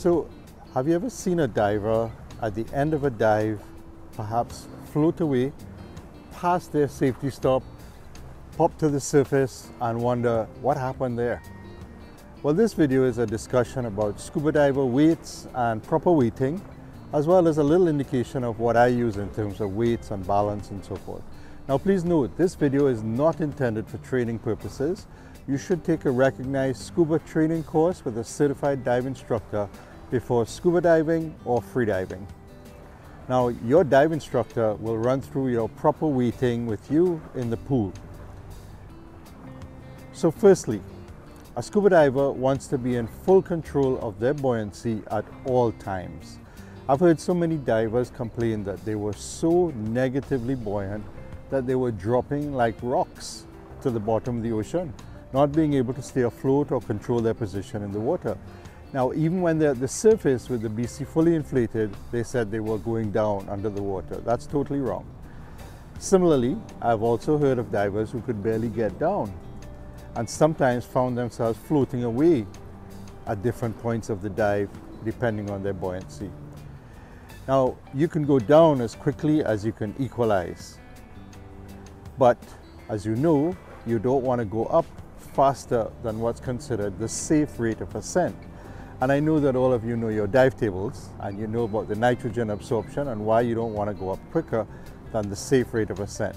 So, have you ever seen a diver at the end of a dive perhaps float away past their safety stop, pop to the surface, and wonder what happened there? Well, this video is a discussion about scuba diver weights and proper weighting, as well as a little indication of what I use in terms of weights and balance and so forth. Now, please note, this video is not intended for training purposes. You should take a recognized scuba training course with a certified dive instructor before scuba diving or freediving. Now, your dive instructor will run through your proper weighting with you in the pool. So firstly, a scuba diver wants to be in full control of their buoyancy at all times. I've heard so many divers complain that they were so negatively buoyant that they were dropping like rocks to the bottom of the ocean, not being able to stay afloat or control their position in the water. Now, even when they're at the surface with the BC fully inflated, they said they were going down under the water. That's totally wrong. Similarly, I've also heard of divers who could barely get down and sometimes found themselves floating away at different points of the dive depending on their buoyancy. Now, you can go down as quickly as you can equalize. But as you know, you don't want to go up faster than what's considered the safe rate of ascent. And I know that all of you know your dive tables and you know about the nitrogen absorption and why you don't want to go up quicker than the safe rate of ascent.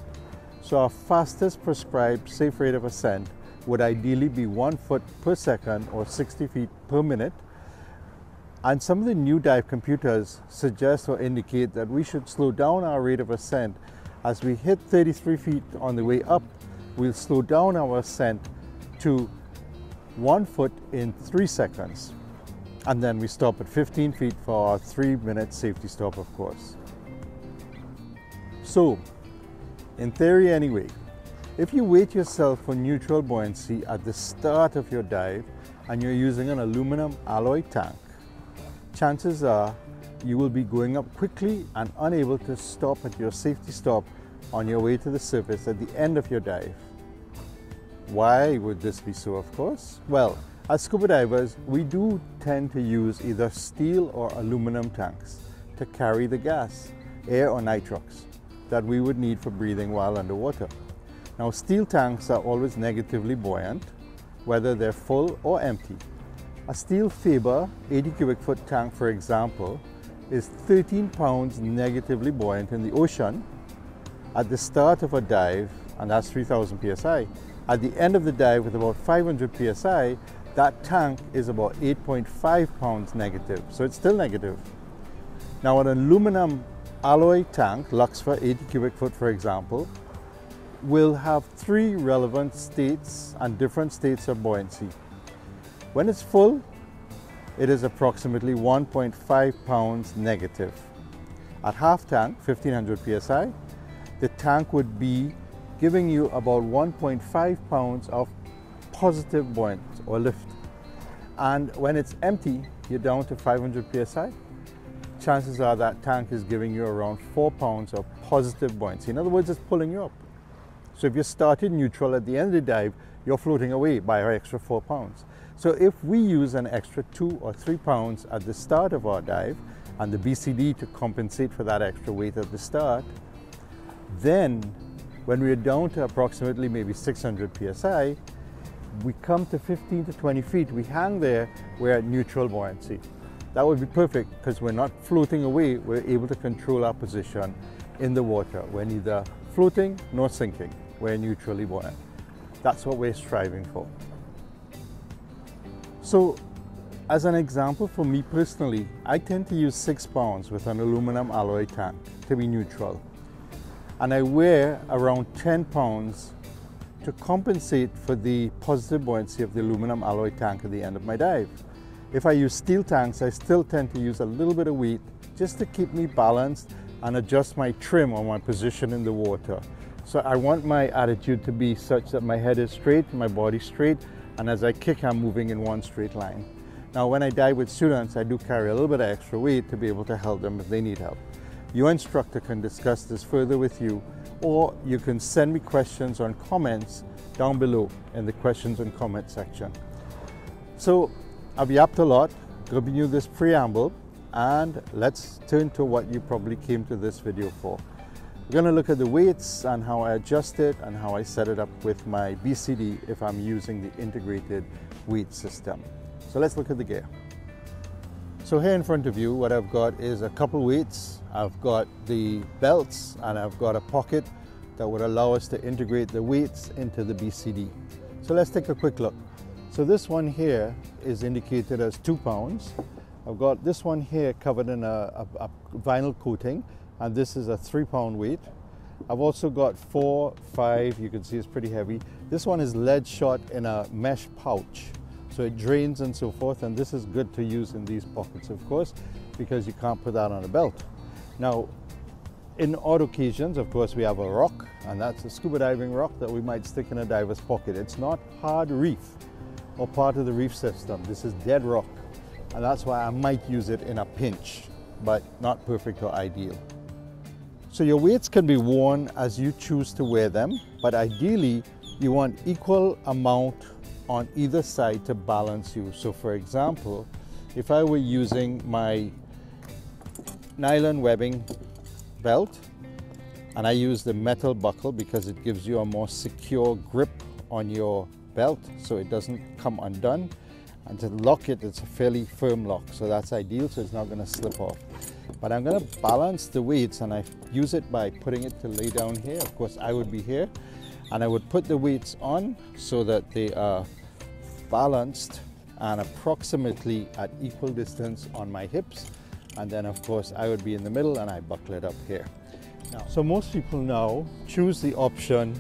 So our fastest prescribed safe rate of ascent would ideally be one foot per second or 60 feet per minute. And some of the new dive computers suggest or indicate that we should slow down our rate of ascent. As we hit 33 feet on the way up, we'll slow down our ascent to one foot in three seconds. And then we stop at 15 feet for our three minute safety stop, of course. So, in theory anyway, if you weight yourself for neutral buoyancy at the start of your dive and you're using an aluminum alloy tank, chances are you will be going up quickly and unable to stop at your safety stop on your way to the surface at the end of your dive. Why would this be so, of course? Well, as scuba divers, we do tend to use either steel or aluminum tanks to carry the gas, air or nitrox, that we would need for breathing while underwater. Now, steel tanks are always negatively buoyant, whether they're full or empty. A steel Faber 80 cubic foot tank, for example, is 13 pounds negatively buoyant in the ocean at the start of a dive, and that's 3000 psi. At the end of the dive with about 500 psi, that tank is about 8.5 pounds negative, so it's still negative. Now an aluminum alloy tank, Luxfer 80 cubic foot for example, will have three relevant states and different states of buoyancy. When it's full, it is approximately 1.5 pounds negative. At half tank, 1500 psi, the tank would be giving you about 1.5 pounds of positive buoyant or lift. And when it's empty, you're down to 500 psi. Chances are that tank is giving you around four pounds of positive buoyancy. In other words, it's pulling you up. So if you started neutral at the end of the dive, you're floating away by an extra four pounds. So if we use an extra two or three pounds at the start of our dive and the BCD to compensate for that extra weight at the start, then when we're down to approximately maybe 600 psi, we come to 15 to 20 feet, we hang there, we're at neutral buoyancy. That would be perfect because we're not floating away, we're able to control our position in the water. We're neither floating nor sinking, we're neutrally buoyant. That's what we're striving for. So, as an example for me personally, I tend to use six pounds with an aluminum alloy tank to be neutral. And I wear around 10 pounds to compensate for the positive buoyancy of the aluminum alloy tank at the end of my dive. If I use steel tanks, I still tend to use a little bit of weight just to keep me balanced and adjust my trim or my position in the water. So I want my attitude to be such that my head is straight, my body straight, and as I kick, I'm moving in one straight line. Now, when I dive with students, I do carry a little bit of extra weight to be able to help them if they need help. Your instructor can discuss this further with you or you can send me questions or comments down below in the questions and comments section. So I've yapped a lot. giving you this preamble and let's turn to what you probably came to this video for. We're going to look at the weights and how I adjust it and how I set it up with my BCD if I'm using the integrated weight system. So let's look at the gear. So here in front of you, what I've got is a couple weights. I've got the belts and I've got a pocket that would allow us to integrate the weights into the BCD. So let's take a quick look. So this one here is indicated as two pounds. I've got this one here covered in a, a, a vinyl coating and this is a three pound weight. I've also got four, five, you can see it's pretty heavy. This one is lead shot in a mesh pouch. So it drains and so forth and this is good to use in these pockets of course because you can't put that on a belt. Now in odd occasions of course we have a rock and that's a scuba diving rock that we might stick in a diver's pocket. It's not hard reef or part of the reef system. This is dead rock and that's why I might use it in a pinch but not perfect or ideal. So your weights can be worn as you choose to wear them, but ideally you want equal amount on either side to balance you. So for example, if I were using my nylon webbing belt and I use the metal buckle because it gives you a more secure grip on your belt so it doesn't come undone and to lock it it's a fairly firm lock so that's ideal so it's not going to slip off but I'm going to balance the weights and I use it by putting it to lay down here of course I would be here and I would put the weights on so that they are balanced and approximately at equal distance on my hips and then of course I would be in the middle and I buckle it up here. Now, so most people now choose the option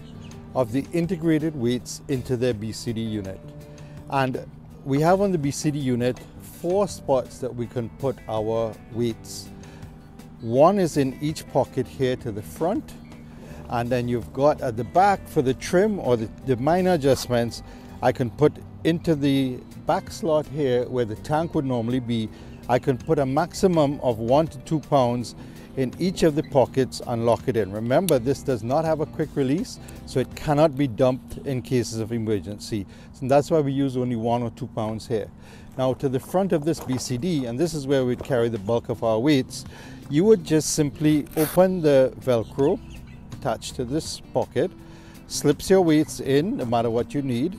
of the integrated weights into their BCD unit and we have on the BCD unit four spots that we can put our weights. One is in each pocket here to the front and then you've got at the back for the trim or the, the minor adjustments I can put into the back slot here where the tank would normally be, I can put a maximum of one to two pounds in each of the pockets and lock it in. Remember, this does not have a quick release, so it cannot be dumped in cases of emergency. So that's why we use only one or two pounds here. Now to the front of this BCD, and this is where we'd carry the bulk of our weights, you would just simply open the Velcro attached to this pocket, slips your weights in no matter what you need,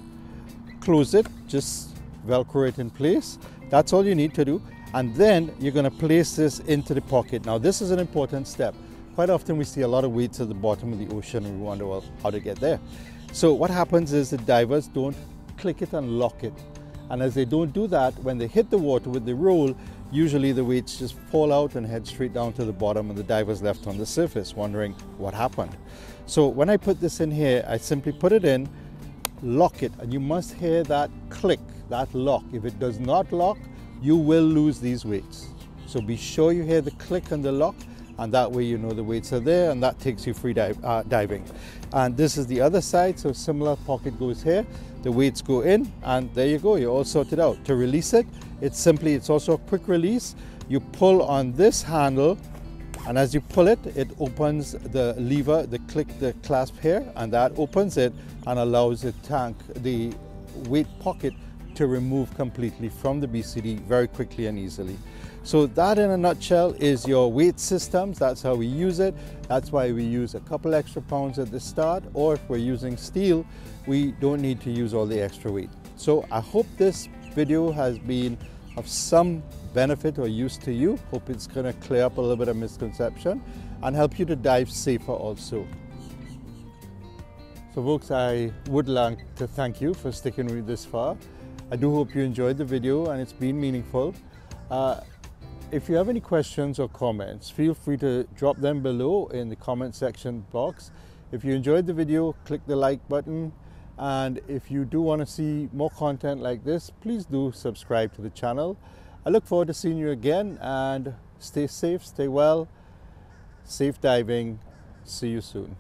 close it, just Velcro it in place. That's all you need to do. And then you're going to place this into the pocket. Now, this is an important step. Quite often we see a lot of weights at the bottom of the ocean and we wonder, well, how to get there. So what happens is the divers don't click it and lock it. And as they don't do that, when they hit the water with the roll, usually the weights just fall out and head straight down to the bottom and the diver's left on the surface wondering what happened. So when I put this in here, I simply put it in, lock it and you must hear that click, that lock. If it does not lock, you will lose these weights. So be sure you hear the click and the lock and that way you know the weights are there and that takes you free dive, uh, diving. And this is the other side, so similar pocket goes here, the weights go in and there you go, you're all sorted out. To release it, it's simply, it's also a quick release. You pull on this handle and as you pull it, it opens the lever, the click, the clasp here, and that opens it and allows the tank, the weight pocket to remove completely from the BCD very quickly and easily. So that in a nutshell is your weight systems. That's how we use it. That's why we use a couple extra pounds at the start or if we're using steel, we don't need to use all the extra weight. So I hope this video has been of some benefit or use to you. Hope it's going to clear up a little bit of misconception and help you to dive safer also. So folks, I would like to thank you for sticking with this far. I do hope you enjoyed the video and it's been meaningful. Uh, if you have any questions or comments, feel free to drop them below in the comment section box. If you enjoyed the video, click the like button. And if you do want to see more content like this, please do subscribe to the channel. I look forward to seeing you again and stay safe, stay well, safe diving. See you soon.